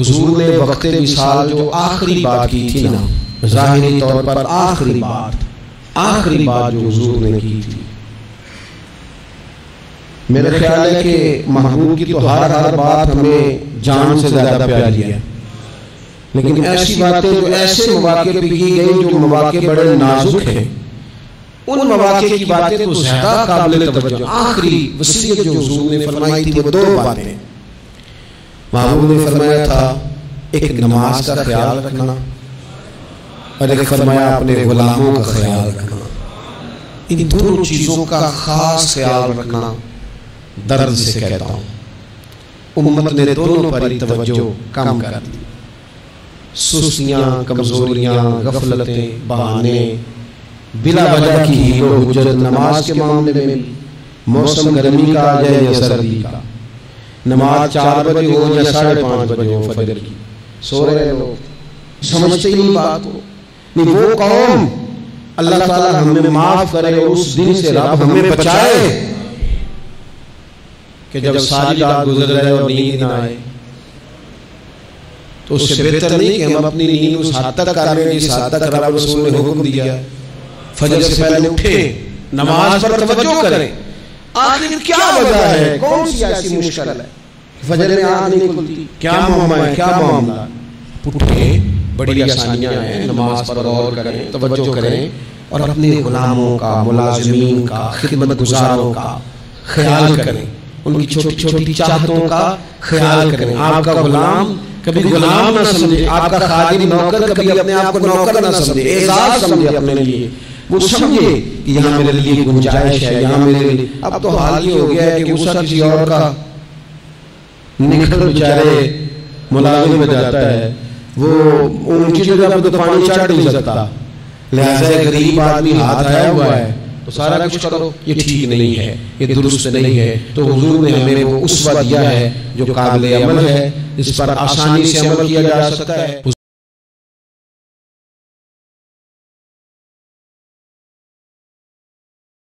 حضور نے وقت وصال جو آخری بات کی تھی نا، ظاہری طور پر آخری بات آخری بات جو حضور نے کی تھی۔ میرا خیال ہے کہ محبوب کی تو ہر ہر بات ہمیں جان سے زیادہ پیاری ہے۔ لیکن ایسی باتیں جو ایسے مواقع پہ کی گئی جو مواقع بڑے نازک ہیں، ان مواقع کی باتیں تو زیادہ قابل توجہ، آخری وسیعت جو حضور نے فرمائی تھی وہ دو باتیں۔ محبوب نے فرمایا تھا، ایک نماز کا خیال رکھنا۔ اور ایک فرمایا، اپنے غلاموں کا خیال رکھنا۔ ان دونوں چیزوں کا خاص خیال رکھنا۔ درد سے کہتا ہوں۔ امت نے دونوں پر توجہ کم کر دی۔ سستیاں، کمزوریاں، غفلتیں، بہانے۔ بلا وجہ کی ہیلو حجت نماز کے معاملے میں موسم گرمی کا آ جائے یا سردی کا۔ نماز چار بجے ہو یا ساڑھے پانچ بجے ہو فجر کی؟ سو رہے لوگ۔ سمجھتے ہی بات ہو نہیں وہ قوم۔ اللہ تعالیٰ ہمیں معاف کرے اس دن سے رب ہمیں بچائے۔ کہ جب ساری رات گزر رہے اور نیند نہ آئے۔ تو اس سے بہتر نہیں کہ ہم اپنی نیند اس حد تک کر لیں جس حد تک رب رسول نے حکم دیا۔ فجر سے پہلے اٹھے نماز پر توجہ کریں۔ آخر کیا وجہ ہے؟ کون سی ایسی مشکل ہے؟ فجر میں آنکھ نہیں کھلتی۔ کیا معاملہ ہے؟ کیا معاملہ اٹھے بڑی آسانیاں ہیں نماز پر غور کریں توجہ کریں اور اپنے غلاموں کا ملازمین کا خدمت گزاروں کا خیال کریں۔ ان کی چھوٹی چھوٹی چاہتوں کا خیال کریں۔ آپ کا غلام کبھی غلام نہ سمجھے آپ کا خادم نوکر کبھی اپنے آپ کو نوکر نہ سمجھے اعزاز سمجھے اپنے لیے۔ وہ سمجھے کہ یہاں میرے لیے گنجائش ہے یہاں میرے لیے اب تو حال یہ ہو گیا ہے کہ غصہ کسی اور کا نکل بیچارے ملازم میں جاتا ہے۔ وہ ان کی جگہ پہ تو پانی چڑھ نہیں سکتا۔ لہذا غریب آدمی ہاتھ آیا ہوا ہے۔ تو سارا کچھ کرو یہ ٹھیک نہیں ہے یہ درست نہیں ہے۔ تو حضور نے ہمیں وہ اسوہ دیا ہے جو قابل عمل ہے اس پر آسانی سے عمل کیا جا سکتا ہے۔